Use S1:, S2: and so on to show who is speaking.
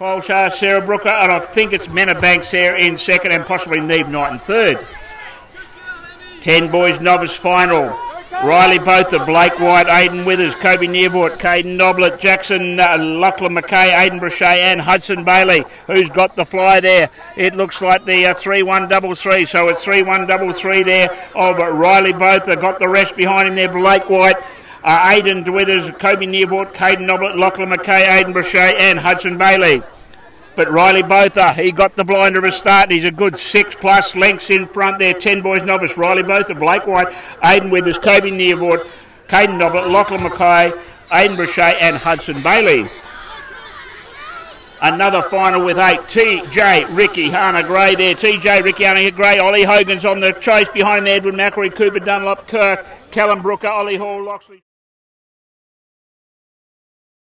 S1: Polestar, Sarah Brooker, and I think it's Banks there in second and possibly Neve Knight in third. 10 boys novice final. Riley Botha, Blake White, Aiden Withers, Kobe Nearvort, Caden Noblet, Jackson uh, Lachlan McKay, Aiden Brochet, and Hudson Bailey, who's got the fly there. It looks like the uh, 3 1 double three, so it's 3 1 double three there of Riley Botha. Got the rest behind him there, Blake White. Uh, Aidan Kobe Nearvort, Caden Noblet, Lachlan McKay, Aidan Brochet, and Hudson Bailey. But Riley Botha, he got the blinder of a start. He's a good six plus lengths in front there. Ten boys novice. Riley Botha, Blake White, Aidan Withers, Kobe Nearvort, Caden Nobbert, Lachlan Mackay, Aidan Brochet, and Hudson Bailey. Another final with eight. TJ Ricky Hannah Gray there. TJ Ricky Hannah Gray. Ollie Hogan's on the chase behind Edward McElroy, Cooper Dunlop, Kirk, Callum Brooker, Ollie Hall, Loxley.